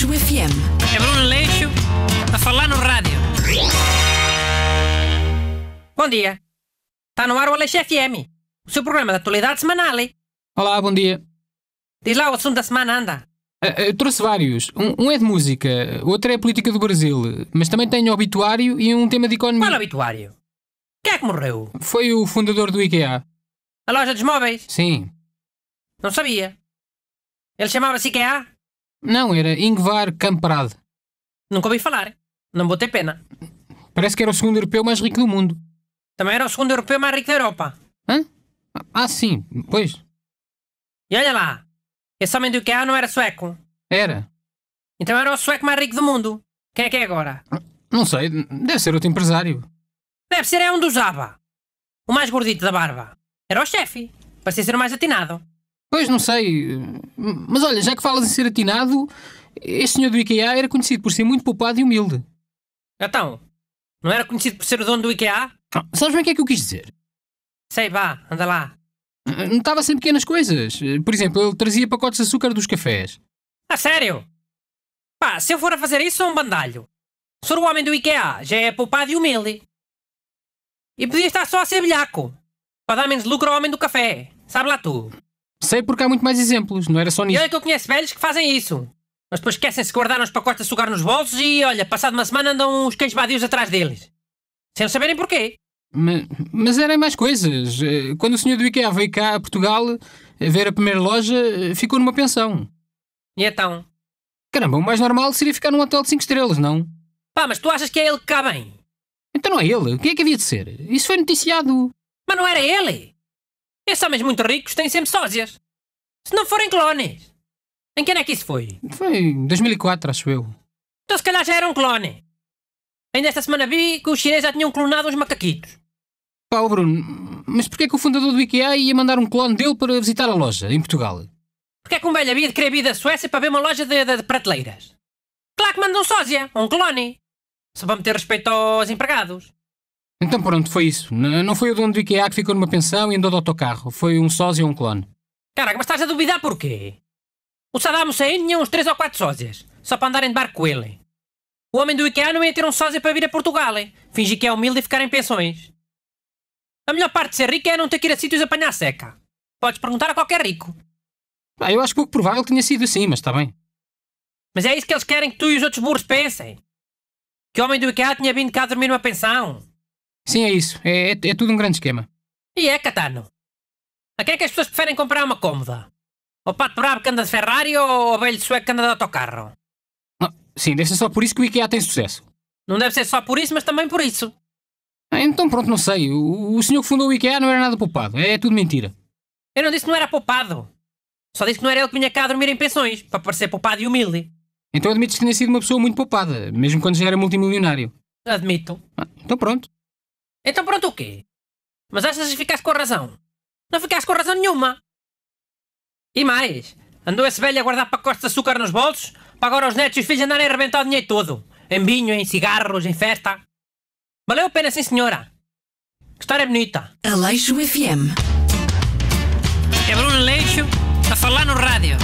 Aleixo FM. É Bruno Leixo a falar no rádio. Bom dia. Está no ar o Aleixo FM, o seu programa de atualidade semanal. Olá, bom dia. Diz lá o assunto da semana, anda. Ah, Eu trouxe vários. Um, é de música, outro é a política do Brasil, mas também tenho obituário e um tema de Qual é o economia. obituário? Quem é que morreu? Foi o fundador do IKEA. A loja dos móveis? Sim. Não sabia. Ele chamava-se IKEA? Não, era Ingvar Kamprad. Nunca ouvi falar. Não vou ter pena. Parece que era o segundo europeu mais rico do mundo. Também era o segundo europeu mais rico da Europa. Hã? Ah, sim, pois. E olha lá, esse homem do IKEA não era sueco. Era. Então era o sueco mais rico do mundo. Quem é que é agora? Não sei, deve ser outro empresário. Deve ser é um do Zaba. O mais gordito da barba. Era o chefe. Parecia ser o mais atinado. Pois, não sei. Mas olha, já que falas em ser atinado, este senhor do IKEA era conhecido por ser muito poupado e humilde. Então, não era conhecido por ser o dono do IKEA? Ah, Sabes bem o que é que eu quis dizer? Sei, vá, anda lá. Notava-se em pequenas coisas. Por exemplo, ele trazia pacotes de açúcar dos cafés. A sério? Pá, se eu for a fazer isso, sou um bandalho. Sou o homem do IKEA, já é poupado e humilde. E podia estar só a ser bilhaco. Para dar menos lucro ao homem do café. Sabe lá tu. Sei porque há muito mais exemplos, não era só E nisso. olha que eu conheço velhos que fazem isso. Mas depois esquecem-se de guardar uns pacotes de açúcar nos bolsos e, olha, passado uma semana andam uns cães vadios atrás deles. Sem saberem porquê. Ma- Mas, eram mais coisas. Eh, Quando o senhor do IKEA veio cá a Portugal a ver a primeira loja, eh, ficou numa pensão. E então? Caramba, o mais normal seria ficar num hotel de 5 estrelas, não? Pá, mas tu achas que é ele que cá bem? Então não é ele. Quem é que havia de ser? Isso foi noticiado. Mas não era ele! Esses homens muito ricos têm sempre sósias. Se não forem clones. Em quem é que isso foi? Foi em 2004, acho eu. Então se calhar já era um clone. Ainda esta semana vi que os chineses já tinham clonado uns macaquitos. Pá, Bruno, mas porquê que o fundador do IKEA ia mandar um clone dele para visitar a loja, em Portugal? Porque é que um velho havia de querer vir da Suécia para ver uma loja de, de- de prateleiras? Claro que manda um sósia, um clone. Só para meter respeito aos empregados. Então pronto, foi isso. N- Não foi o dono do IKEA que ficou numa pensão e andou de autocarro. Foi um sósia ou um clone. Caraca, mas estás a duvidar porquê? O Saddam Hussein tinha uns 3 ou 4 sósias, só para andarem de barco com ele. O homem do IKEA não ia ter um sósia para vir a Portugal, hein? fingir que é humilde e ficar em pensões. A melhor parte de ser rico é não ter que ir a sítios apanhar seca. Podes perguntar a qualquer rico. Pá, eu acho pouco provável que tenha sido assim, mas está bem. Mas é isso que eles querem que tu e os outros burros pensem. Que o homem do IKEA tinha vindo cá dormir numa pensão. Sim, é isso. É, é, é tudo um grande esquema. E é, Catano. A quem é que as pessoas preferem comprar uma cômoda? O pato brabo que anda de Ferrari ou o velho sueco que anda de autocarro? Não, sim, deve ser só por isso que o IKEA tem sucesso. Não deve ser só por isso, mas também por isso. Ah, Então pronto, não sei. O, o senhor que fundou o IKEA não era nada poupado. É, tudo mentira. Eu não disse que não era poupado. Só disse que não era ele que vinha cá dormir em pensões, para parecer poupado e humilde. Então admites que tenha sido uma pessoa muito poupada, mesmo quando já era multimilionário. Admito. Ah, então pronto. Então pronto o quê? Mas achas que ficaste com razão? Não ficaste com razão nenhuma. E mais, andou esse velho a guardar pacotes de açúcar nos bolsos para agora os netos e os filhos andarem a arrebentar o dinheiro todo. Em vinho, em cigarros, em festa. Valeu a pena, sim senhora. Que história bonita. Aleixo FM. É Bruno Leixo a falar no rádio.